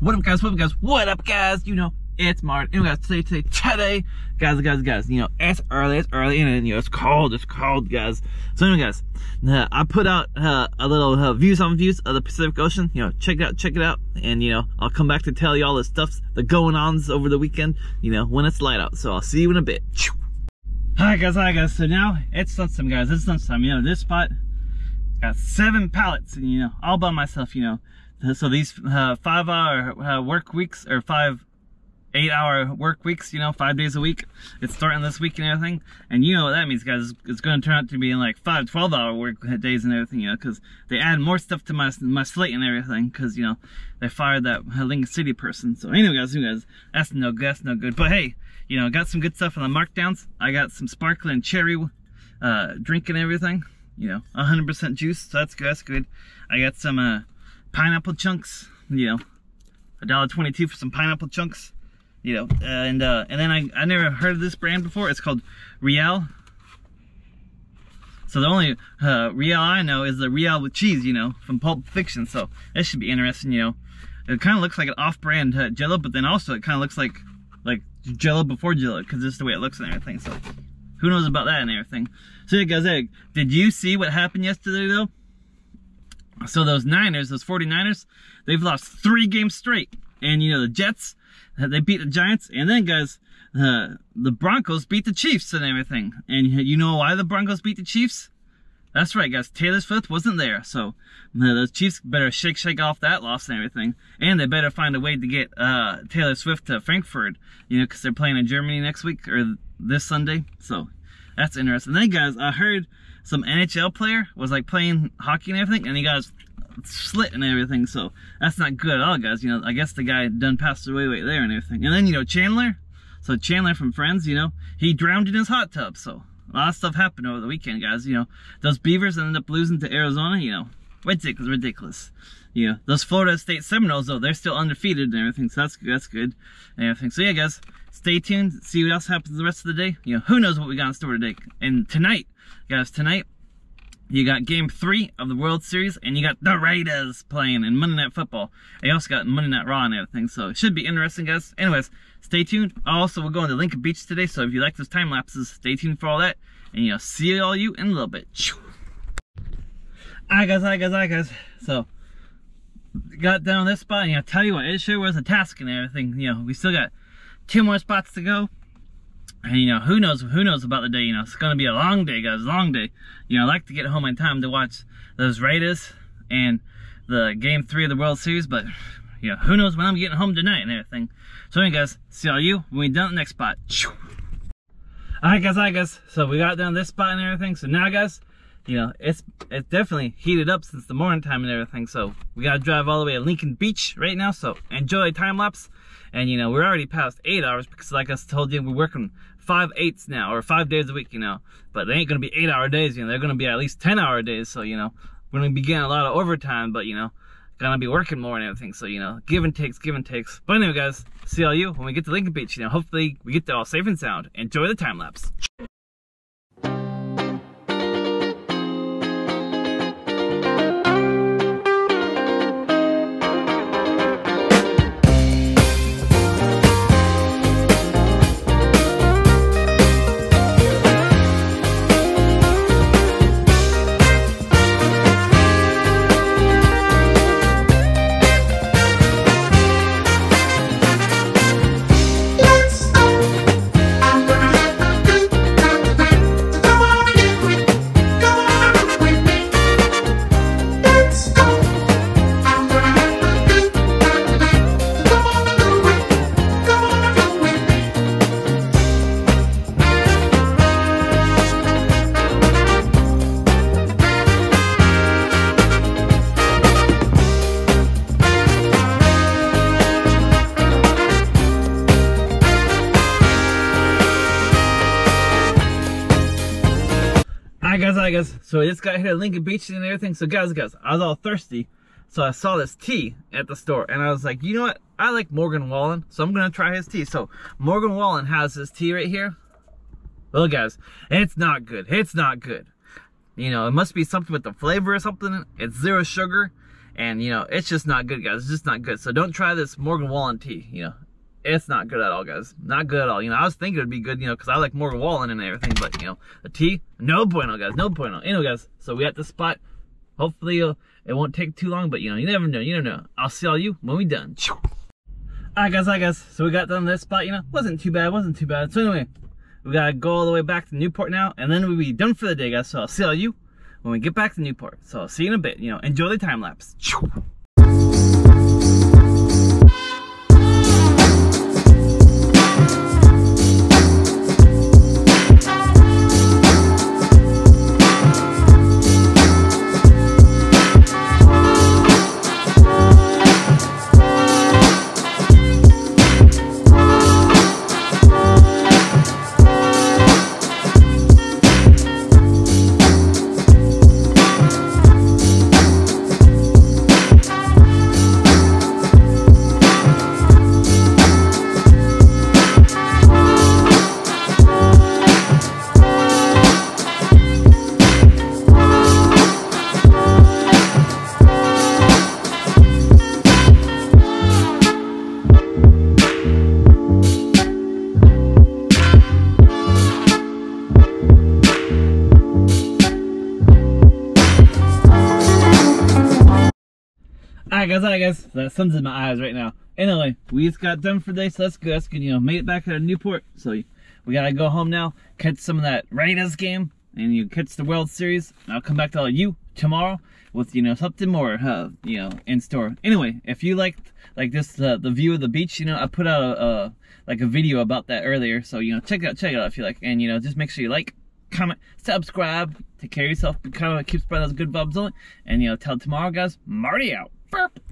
What up, guys? What up, guys? What up, guys? You know, it's Martin. And guys, today, today, today, guys, guys, guys, you know, it's early, it's early, and you know, it's cold, it's cold, guys. So anyway, guys, uh, I put out uh, a little uh, views on views of the Pacific Ocean. You know, check it out, check it out, and you know, I'll come back to tell you all the stuff, the going ons over the weekend. You know, when it's light out. So I'll see you in a bit. Hi guys, hi guys. So now it's lunchtime, guys. It's lunchtime. You know, this spot got seven pallets, and you know, all by myself. You know so these uh, five hour uh, work weeks or five eight hour work weeks you know five days a week. It's starting this week and everything. And you know what that means guys. It's going to turn out to be in like five 12 hour work days and everything you know because they add more stuff to my my slate and everything because you know they fired that Lincoln City person. So anyway guys you guys that's no good that's no good. But hey you know got some good stuff on the markdowns. I got some sparkling cherry uh drink and everything. You know 100% juice. So that's good that's good. I got some uh pineapple chunks, you know, a dollar twenty-two for some pineapple chunks, you know, and uh, and then I I never heard of this brand before. It's called Royal. So the only uh, Royal I know is the Royale with cheese, you know, from Pulp Fiction. So that should be interesting, you know. It kind of looks like an off-brand uh, Jello, but then also it kind of looks like like Jello before Jello because is the way it looks and everything. So who knows about that and everything. So yeah, guys, did you see what happened yesterday though? So those Niners, those 49ers, they've lost three games straight. And, you know, the Jets, they beat the Giants. And then, guys, uh, the Broncos beat the Chiefs and everything. And you know why the Broncos beat the Chiefs? That's right, guys. Taylor Swift wasn't there. So uh, the Chiefs better shake, shake off that loss and everything. And they better find a way to get uh, Taylor Swift to Frankfurt, you know, because they're playing in Germany next week or this Sunday. So that's interesting. Then, guys, I heard some NHL player was like playing hockey and everything, and he got his slit and everything. So that's not good at all, guys. You know, I guess the guy done passed away right there and everything. And then you know Chandler, so Chandler from Friends, you know, he drowned in his hot tub. So a lot of stuff happened over the weekend, guys. You know, those Beavers ended up losing to Arizona. You know, ridiculous, ridiculous. You know, those Florida State Seminoles though, they're still undefeated and everything. So that's that's good and everything. So yeah, guys, stay tuned. See what else happens the rest of the day. You know, who knows what we got in store today. And tonight, guys, tonight you got game three of the World Series, and you got the Raiders playing in Monday Night Football. You also got Monday Night Raw and everything, so it should be interesting, guys. Anyways, stay tuned. Also, we're going to Lincoln Beach today, so if you like those time lapses, stay tuned for all that. And, you know, see all you in a little bit. Alright, guys, alright, guys, guys. So, got down this spot, and, know, tell you what, it sure was a task and everything. You know, we still got two more spots to go and you know who knows who knows about the day you know it's gonna be a long day guys long day. You know i like to get home in time to watch those raiders and the game three of the world series but you know who knows when i'm getting home tonight and everything. So anyway guys see all you when we done the next spot. All right guys all right guys so we got down this spot and everything so now guys you know it's it's definitely heated up since the morning time and everything so we gotta drive all the way to lincoln beach right now so enjoy time lapse. And you know we're already past eight hours because like i told you we're working five eights now or five days a week, you know. But they ain't gonna be eight hour days, you know. They're gonna be at least 10 hour days. So, you know, we're gonna be getting a lot of overtime, but you know, gonna be working more and everything. So, you know, give and takes, give and takes. But anyway, guys, see all you when we get to Lincoln Beach, you know, hopefully we get there all safe and sound. Enjoy the time lapse. Guys, hi guys. So I just got here at Lincoln Beach and everything. So guys, guys, I was all thirsty. So I saw this tea at the store and I was like, you know what? I like Morgan Wallen, so I'm gonna try his tea. So Morgan Wallen has this tea right here. Well guys, it's not good. It's not good. You know, it must be something with the flavor or something. It's zero sugar and you know it's just not good, guys. It's just not good. So don't try this Morgan Wallen tea. You know, it's not good at all, guys. Not good at all. You know, I was thinking it'd be good, you know, because I like Morgan Wallen and everything, but you know, the tea, no bueno, guys, no bueno. Anyway, guys, so we at the spot. Hopefully, uh, it won't take too long, but you know, you never know. You never know. I'll see all you when we done. Alright, guys, alright, guys. So we got done this spot. You know, wasn't too bad. Wasn't too bad. So anyway, we gotta go all the way back to Newport now, and then we'll be done for the day, guys. So I'll see all you when we get back to Newport. So I'll see you in a bit. You know, enjoy the time lapse. Alright guys, alright guys, the sun's in my eyes right now. Anyway, we just got done for the day, so that's good. That's good, you know, made it back to Newport. So we gotta go home now, catch some of that Raiders game, and you catch the World Series. I'll come back to all you tomorrow with, you know, something more, uh, you know, in store. Anyway, if you liked, like this, uh, the view of the beach, you know, I put out a, a, like a video about that earlier. So, you know, check it out, check it out if you like. And, you know, just make sure you like, comment, subscribe, take care of yourself, kind of keep spreading those good vibes on. And, you know, till tomorrow, guys, Marty out. Burp.